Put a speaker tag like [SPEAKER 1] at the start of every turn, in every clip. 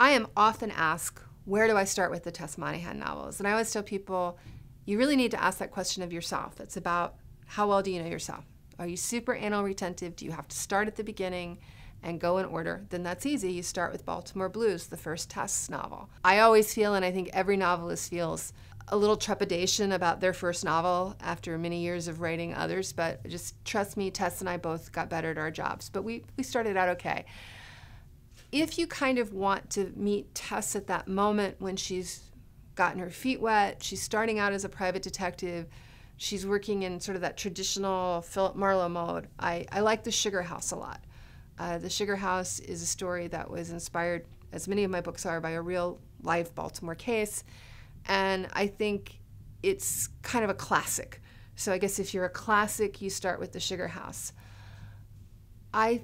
[SPEAKER 1] I am often asked, where do I start with the Tess Monaghan novels? And I always tell people, you really need to ask that question of yourself. It's about how well do you know yourself? Are you super anal retentive? Do you have to start at the beginning and go in order? Then that's easy. You start with Baltimore Blues, the first Tess novel. I always feel, and I think every novelist feels, a little trepidation about their first novel after many years of writing others, but just trust me, Tess and I both got better at our jobs, but we, we started out okay if you kind of want to meet Tess at that moment when she's gotten her feet wet, she's starting out as a private detective, she's working in sort of that traditional Philip Marlowe mode, I, I like The Sugar House a lot. Uh, the Sugar House is a story that was inspired, as many of my books are, by a real live Baltimore case. And I think it's kind of a classic. So I guess if you're a classic, you start with The Sugar House. I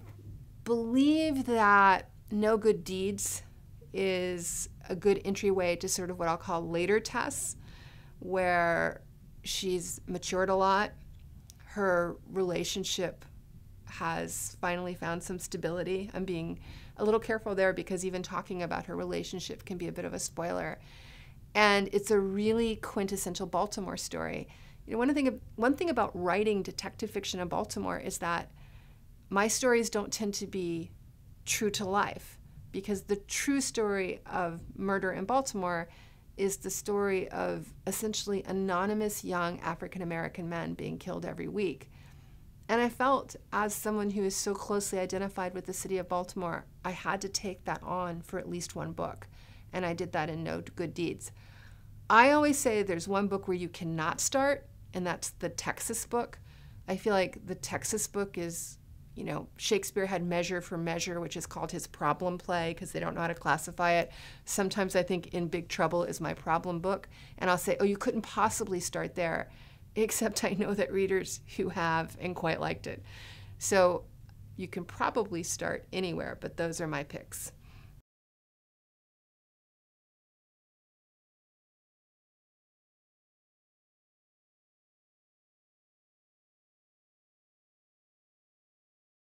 [SPEAKER 1] believe that no Good Deeds is a good entryway to sort of what I'll call later Tess, where she's matured a lot. Her relationship has finally found some stability. I'm being a little careful there because even talking about her relationship can be a bit of a spoiler. And it's a really quintessential Baltimore story. You know, one thing, one thing about writing detective fiction in Baltimore is that my stories don't tend to be true to life because the true story of murder in Baltimore is the story of essentially anonymous young African American men being killed every week. And I felt, as someone who is so closely identified with the city of Baltimore, I had to take that on for at least one book. And I did that in No Good Deeds. I always say there's one book where you cannot start, and that's the Texas book. I feel like the Texas book is you know, Shakespeare had Measure for Measure, which is called his problem play because they don't know how to classify it. Sometimes I think In Big Trouble is my problem book, and I'll say, oh, you couldn't possibly start there, except I know that readers who have and quite liked it. So you can probably start anywhere, but those are my picks.